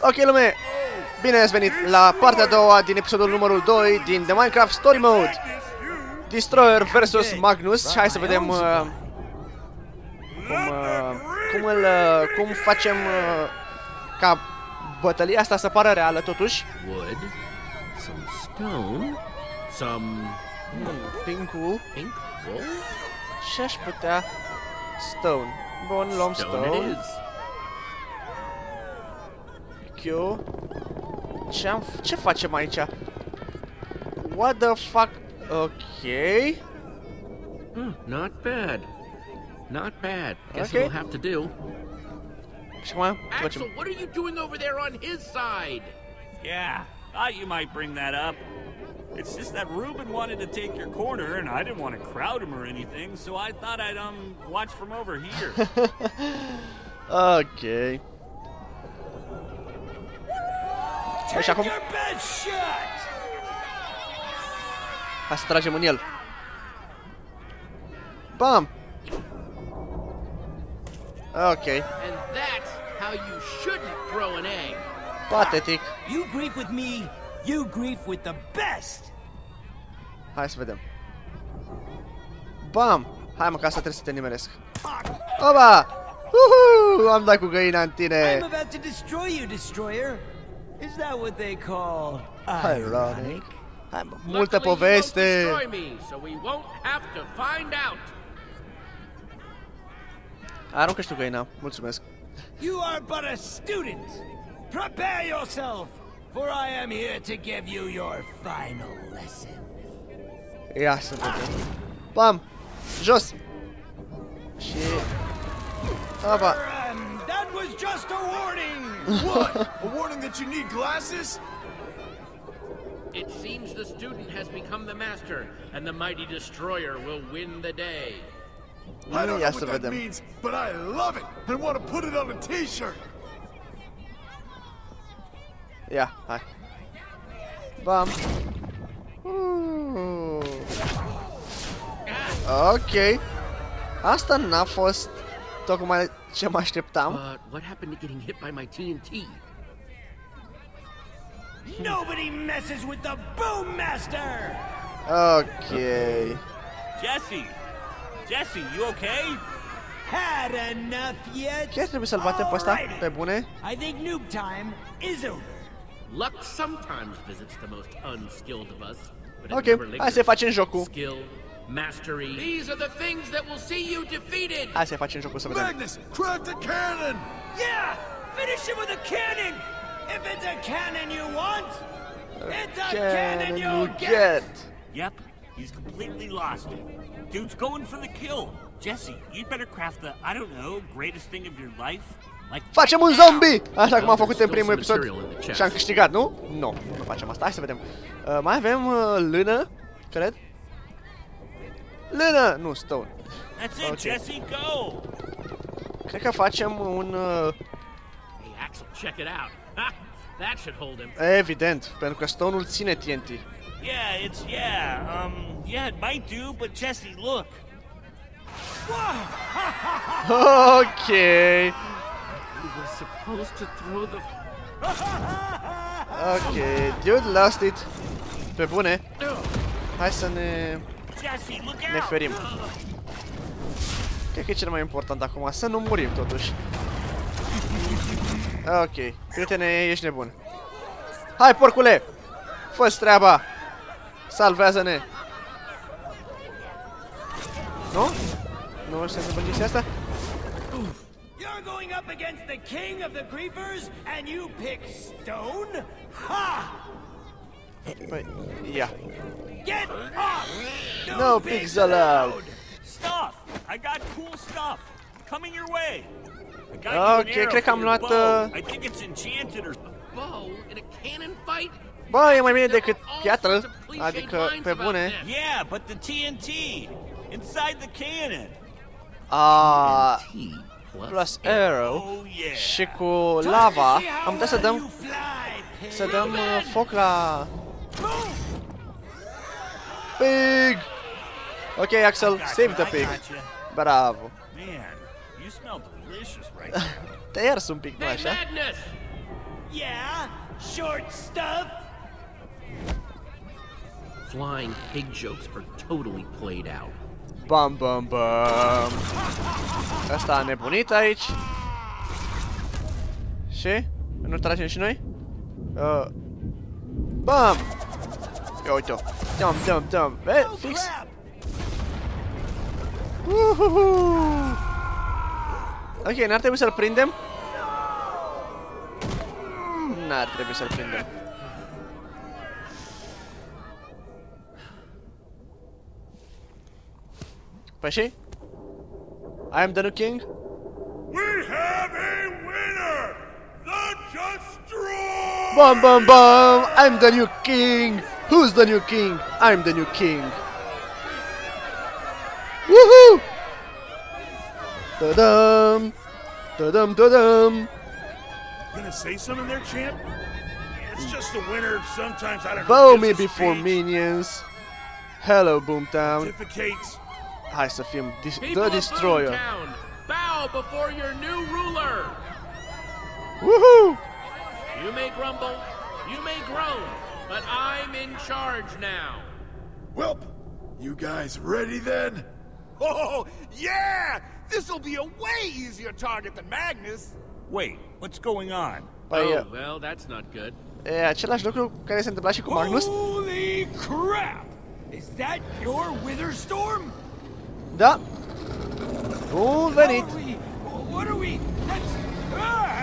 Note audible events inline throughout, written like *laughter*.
Ok, lume! Bine ați venit la partea a doua din episodul numărul 2 din The Minecraft Story Mode. Destroyer vs Magnus și hai să vedem uh, cum, uh, cum, îl, uh, cum facem uh, ca bătălia asta să pară reală totuși. wood, some stone, some Hmm, pink wool ink wool. și aș putea stone. Bun, luăm Stone it stone. Is. Q. Ce, am, ce facem aici? What the fuck? Ok. Hmm, not bad. Not bad. Guess Okay. it'll have to do. Și acum Axel, what are you doing over there on his side? Yeah, thought you might bring that up. It's just that Reuben wanted to take your corner, and I didn't want to crowd him or anything, so I thought I'd um watch from over here. *laughs* Ok. Păi și acum? your best shot. Hai să tragem în el. Bam! Ok. And that's how you shouldn't throw an egg. Patetic. You grief with me, you grief with the best. Hai să vedem. Bam! Hai mă, că asta trebuie să te nimeresc. Oba! Uhu! Am dat cu găina în tine. I'm about to destroy you, destroyer. Is that what they call Ironic. Hai mă, multă Luckily, you won't poveste. destroy me, so we won't have to find out. Aruncă și tu găina. Mulțumesc. You are but a student. Prepare yourself, for I am here to give you your final lesson. Ia să vedem. Bam! Jos! Și... Oba! And that was just a warning. What? A warning that you need glasses? It seems the student has become the master, and the mighty destroyer will win the day. I don't know Ia what that vedem. means, but I love it and want to put it on a t-shirt. Ia, hai. Bam. Uh. Ok. Asta n-a fost tocmai ce mă așteptam. But what happened to getting hit by my TNT? Nobody messes with the Boom Master. Ok. Jesse, Jesse, you okay? Had enough yet? Chiar trebuie să-l batem pe ăsta? Pe bune? I think noob time is over. Luck sometimes visits the most unskilled of us, but it Ok, never hai lingers. să facem jocul. Skill, mastery. These are the things that will see you defeated. Hai să facem jocul să vedem. Magnus, crack the cannon! Yeah! Finish him with a cannon! If it's a cannon you want, it's a cannon you'll get! get? Yep, he's completely lost it. Dude's going for the kill. Jesse, you'd better craft the, I don't know, greatest thing of your life. Like Facem un zombie! Așa cum am făcut în Still primul some episod material in the chest. și am câștigat, nu? Nu, nu facem asta. Hai să vedem. Uh, mai avem uh, lână, cred. Lână! Nu, stone. That's it, Okay. Jesse, go! Cred că facem un... Uh, Hey, Axel, check it out. Ha! That should hold him. evident, pentru că stone-ul ține TNT. Yeah, it's, yeah, um, yeah, it might do, but Jesse, look. *laughs* Ok. He was supposed to throw the. Ok, dude lost it. Pe bune. Hai să ne, Jesse, look ne out! ferim. Cred că e cel mai important acum, să nu murim totuși. Ok, prietene, ești nebun. Hai, porcule! Fă-ți treaba! Salvează-ne! Nu? Nu se întâmplă chestia asta? You're going up against the king of the griefers and you pick stone? Ha! Păi, Wait, yeah. Get up! No, no pigs, allowed. allowed! Stuff! I got cool stuff! Coming your way! Ok, cred că am luat... Uh... Bă, e mai bine decât piatră, adică pe bune. Yeah, but the TNT inside the cannon. Ah, plus arrow oh, și cu lava am putea să dăm să dăm uh, foc la pig. Ok, Axel, Gotcha, save the I pig. gotcha. Bravo. Man, you smell delicious right *laughs* now. Te iers un pic, nu Hey, așa? Magnus! Yeah? Short stuff? Flying pig jokes are totally played out. Bam, bam, bam. Ăsta a nebunit aici. Și? Nu tragem și noi? Uh. Bam! Ia uite-o. Dăm, dăm, dăm. E, fix. Uhuhu. Ok, n-ar trebui să-l prindem? N-ar trebui să-l prindem. Păi și? I am the new king? We have a winner! The Destroyer! Bam bam bam! I'm the new king! Who's the new king? I'm the new king! Woohoo! Ta-dam! Ta-dam ta-dam! Gonna say something there, champ? It's just the winner. Sometimes I don't Bow know. me before speech, minions! Hello, Boomtown! Certificates. Hai să fim dis- People The Destroyer! Boomtown, bow before your new ruler. Woohoo! You may grumble, you may groan, but I'm in charge now. Well, you guys ready then? *laughs* Oh, yeah! This'll be a way easier target than Magnus. Wait, what's going on? Păi, oh, well, that's not good. e același lucru care se întâmpla și cu Magnus? Holy crap! Is that your Witherstorm? Da! Bun venit! What are we? What are we? That's. Ah!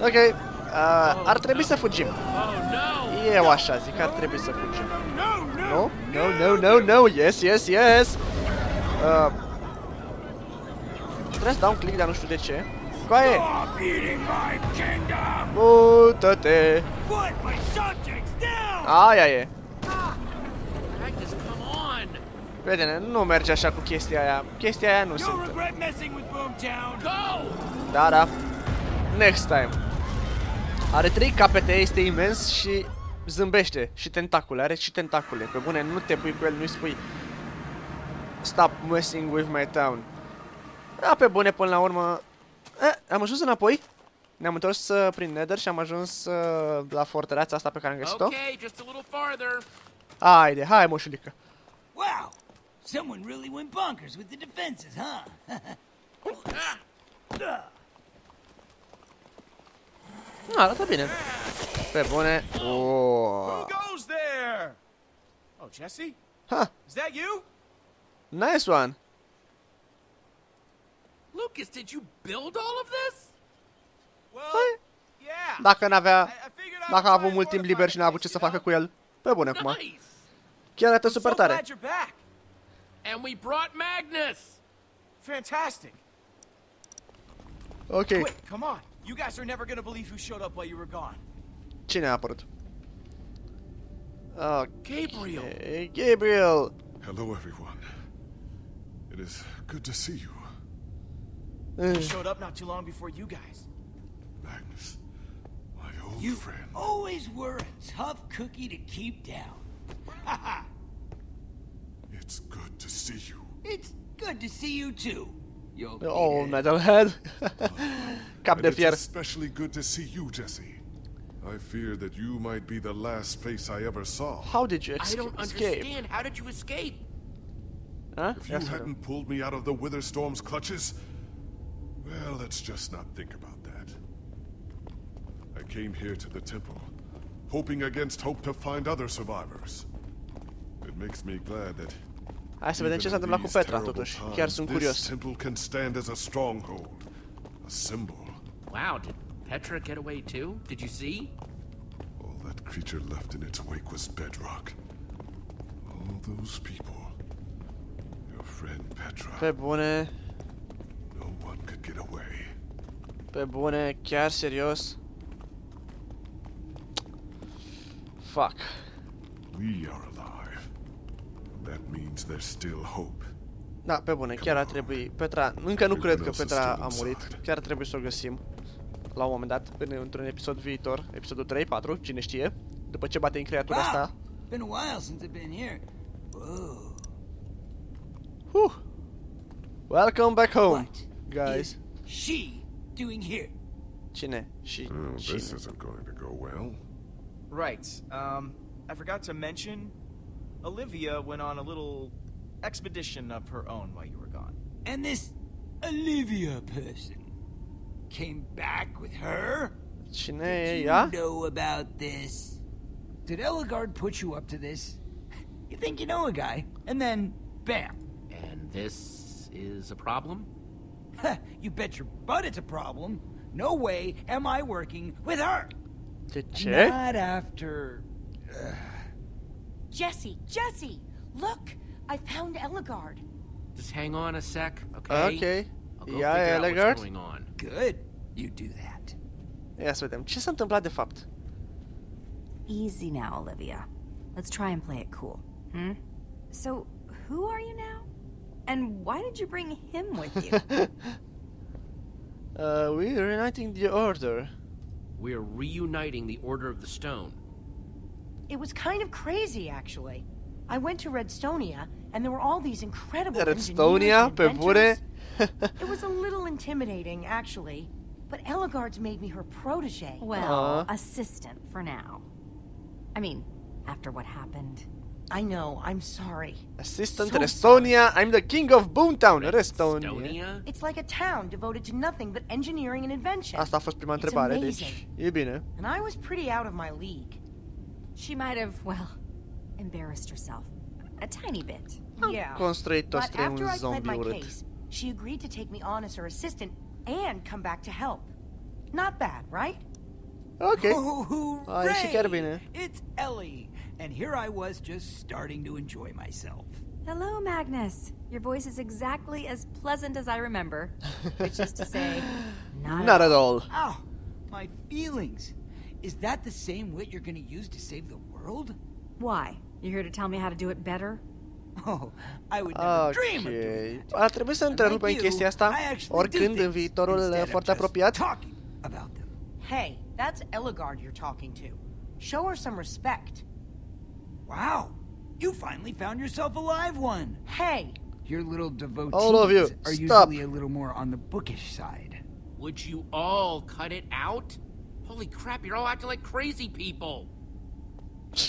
Ok, uh, ar trebui să fugim. Oh, no! Eu așa zic, ar trebui să fugim. No, no! No? No, no, no, no, yes, yes, yes! Uh, trebuie să dau un click, dar nu știu de ce. Coaie! Stop eating my kingdom! Mută-te! Put my subjects down! Aia e! Magnus, come on! Prietene, nu merge așa cu chestia aia. Chestia aia nu se You'll întâmplă. regret messing with Boomtown. Go! Da, da. Next time. Are trei capete, este imens și zâmbește. Și tentacule, are și tentacule. Pe bune, nu te pui cu el, nu-i spui Stop messing with my town. Da, pe bune, până la urmă... Eh, am ajuns înapoi. Ne-am întors uh, prin Nether și am ajuns uh, la fortăreața asta pe care am găsit-o. Okay, just a little farther. Haide, hai moșulică. Wow! Someone really went bonkers with the defenses, huh? *laughs* Ah, Ah, arată bine. Pe bune. Oh. Who goes there? Oh, Jesse? Ha, Is that you? nice one. Lucas, did you build all of this? Well, Păi, yeah. Dacă n-avea... I, I figured I Dacă a would avut try mult and timp fortify liber și the n-a avut ce place, să you facă know? cu el. Pe bune acum. Nice! Chiar arată I'm super so tare. glad you're back. And we brought Magnus! Fantastic. Ok. Quick, come on. You guys are never gonna believe who showed up while you were gone. Cine a apărut? Ok. Gabriel. Gabriel. Hello, everyone. It is good to see you, Eh, He showed up not too long before you guys. Magnus. My old You friend. always were a tough cookie to keep down. It's good to see you. it's good to see you too. You'll be Oh, dead. metalhead. *laughs* *laughs* Cap And de it's fier. especially good to see you, Jesse. I fear that you might be the last face I ever saw. How did you escape? I don't escape? understand. How did you escape? Huh? If you hadn't pulled me out of the Witherstorm's clutches, well, let's just not think about that. I came here to the temple, hoping against hope to find other survivors. It makes me glad that Hai să vedem ce s-a even in întâmplat cu these Petra, terrible totuși. Chiar times, sunt this curios. temple can stand as a stronghold, a symbol. Wow, did Petra get away too? Did you see? All that creature left in its wake was bedrock. All those people. Your friend Petra. Pe bune, No one could get away. pe bune, chiar serios. Fuck. We are alive. That means there's still hope. Da, pe bune, chiar ar trebui... Petra, încă nu Everyone cred că else is Petra still a murit. inside. Chiar trebuie să o găsim. La un moment dat, în, într-un episod viitor. Episodul 3, 4, cine știe. După ce batem creatura Wow, asta. been a while since I've been here. Whoa. Huh. Welcome back home, What guys. is she doing here? Cine? Și Oh, cine? this isn't going to go well. Right. Um, I forgot to mention, Olivia went on a little expedition of her own while you were gone. And this Olivia person came back with her? Cine Did you ea? know about this? Did Ellegaard put you up to this? You think you know a guy, and then bam. And this is a problem? *laughs* you bet your butt it's a problem. No way am I working with her. De ce? Not after. Uh, Jesse, Jesse, look! I found Ellegaard. Just hang on a sec, okay? Ok. I'll go Ia figure out what's going on. Good. You do that. Ia să vedem. Ce s-a întâmplat de fapt? Easy now, Olivia. Let's try and play it cool. Hmm? So, who are you now? And why did you bring him with you? *laughs* Uh, we're reuniting the order. We're reuniting the Order of the Stone. It was kind of crazy, actually. I went to Redstonia, and there were all these incredible Redstonia, engineers pe and bune? *laughs* It was a little intimidating, actually. But Ellegaard's made me her protege. well, Uh-huh. assistant for now. I mean, after what happened. I know, I'm sorry. Assistant So Restonia, I'm the king of Boomtown, Restonia. Estonia? It's like a town devoted to nothing but engineering and invention. Asta a fost prima întrebare, amazing. deci e bine. And I was pretty out of my league. She might have, well, embarrassed herself. A tiny bit. Yeah. Construit But after un I pled my case, she agreed to take me on as her assistant and come back to help. Not bad, right? Ok. Oh, A ieșit chiar hooray! bine. It's Ellie, and here I was just starting to enjoy myself. Hello, Magnus. Your voice is exactly as pleasant as I remember. Which is to say, *laughs* not, Not at all. Ow, ah, my feelings. Is that the same wit you're gonna use to save the world? Why? You're here to tell me how to do it better? Oh, I would never dream of doing Ok. that. Ah, Ar trebui să And întrerupem like you, chestia asta I actually oricând în things viitorul instead uh, of foarte apropiat. Talking about them. Hey, that's Ellegaard you're talking to. Show her some respect. Wow, you finally found yourself a live one. Hey, Your little devotees All of you, are stop. usually a little more on the bookish side. Would you all cut it out? Holy crap, you're all acting like crazy people! *laughs*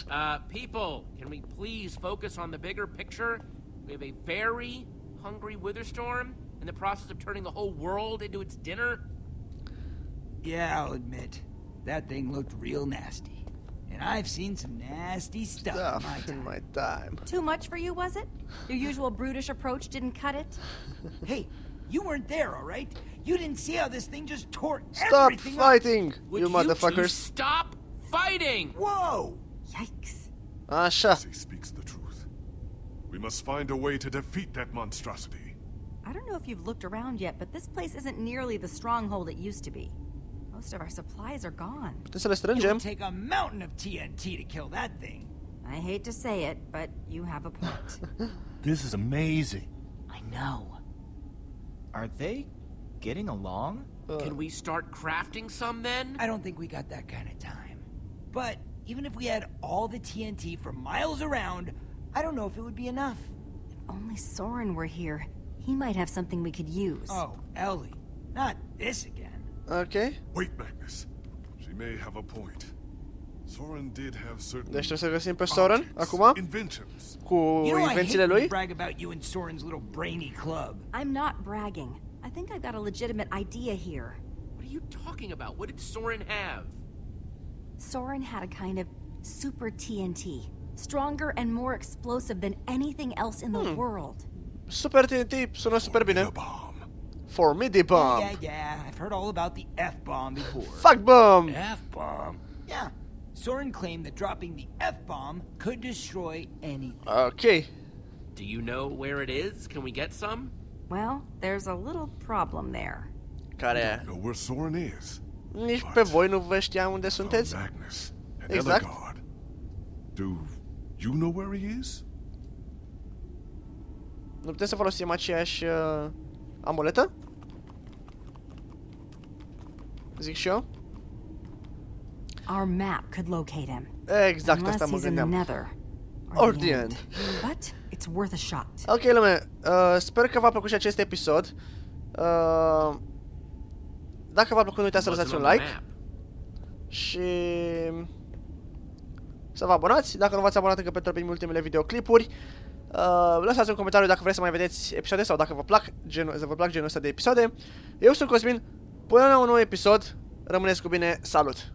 Uh, people, can we please focus on the bigger picture? We have a very hungry Witherstorm in the process of turning the whole world into its dinner. Yeah, I'll admit, that thing looked real nasty. And I've seen some nasty stuff, in my Stuff in my time. Too much for you, was it? Your usual brutish approach didn't cut it? Hey, you weren't there, all right? You didn't see how this thing just tore everything. Stop everything fighting, Would you two motherfuckers. stop fighting? Whoa! Yikes. Așa. Jesse speaks the truth. We must find a way to defeat that monstrosity. I don't know if you've looked around yet, but this place isn't nearly the stronghold it used to be. Most of our supplies are gone. Putem să le It strângem. would take a mountain of TNT to kill that thing. I hate to say it, but you have a point. *laughs* This is amazing. I know. Are they getting along? Can we start crafting some then? I don't think we got that kind of time. But even if we had all the TNT for miles around, I don't know if it would be enough. if only Soren were here, he might have something we could use. Oh, Ellie, not this again. Ok. Wait, Magnus. She may have a point. Soren did have certain Deci trebuie să găsim pe Soren objects, acum inventions. cu You know, I hate invențiile when you lui. brag about you and Soren's little brainy club. I'm not bragging. I think I've got a legitimate idea here. What are you talking about? What did Soren have? Soren had a kind of super TNT. Stronger and more explosive than anything else in the hmm. world. Super TNT, sună super bine. bomb. Formidi bomb. Yeah, yeah, I've heard all about the F-bomb before. Fuck bomb. F-bomb. Yeah, Soren claimed that dropping the F-bomb could destroy anything. Ok. Do you know where it is? Can we get some? Well, there's a little problem there. Care e? Know where Soren is. Nici pe voi nu vă știam unde Found sunteți? Magnus and Exact. Eligard. Do you know where he is? Nu putem să folosim aceeași uh, amuletă? Zic și eu? Our map could locate him. Exact unless asta mă he's in the gândeam. nether. Or the end. But it's worth a shot. Ok, lume, uh, sper că v-a plăcut și acest episod. Uh, Dacă v-a plăcut, nu uitați să Wasn't lăsați on un the like map. și să vă abonați. Dacă nu v-ați abonat încă pentru primii ultimele videoclipuri, uh, lăsați un comentariu dacă vreți să mai vedeți episoade sau dacă vă plac genul, să vă plac genul ăsta de episoade. Eu sunt Cosmin, până la un nou episod, rămâneți cu bine, salut!